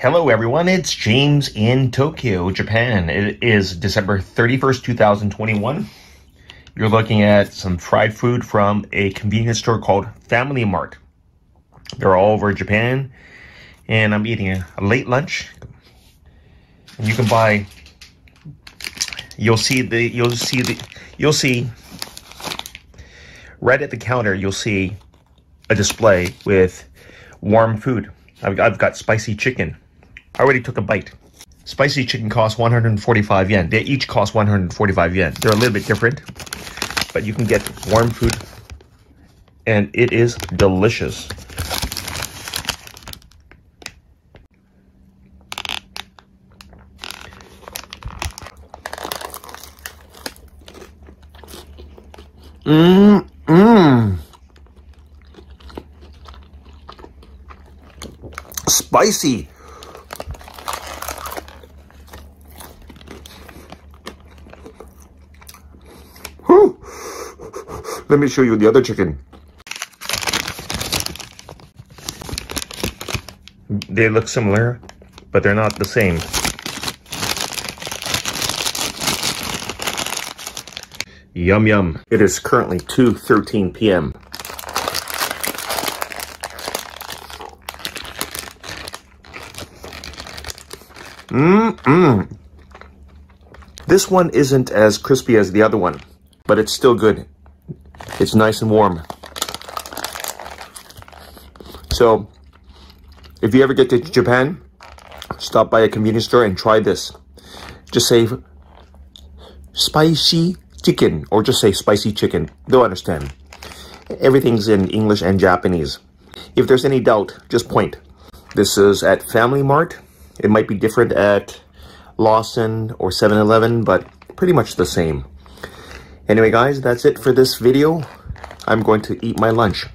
Hello everyone, it's James in Tokyo, Japan. It is December 31st, 2021. You're looking at some fried food from a convenience store called Family Mart. They're all over Japan, and I'm eating a, a late lunch. And you can buy, you'll see the, you'll see the, you'll see, right at the counter, you'll see a display with warm food. I've, I've got spicy chicken. I already took a bite. Spicy chicken costs 145 yen. They each cost 145 yen. They're a little bit different, but you can get warm food and it is delicious. Mmm, mmm. Spicy. Let me show you the other chicken. They look similar, but they're not the same. Yum yum. It is currently 2.13 p.m. Mmm-mmm. This one isn't as crispy as the other one, but it's still good. It's nice and warm. So, if you ever get to Japan, stop by a convenience store and try this. Just say spicy chicken or just say spicy chicken. They'll understand. Everything's in English and Japanese. If there's any doubt, just point. This is at Family Mart. It might be different at Lawson or 7-Eleven, but pretty much the same. Anyway, guys, that's it for this video. I'm going to eat my lunch.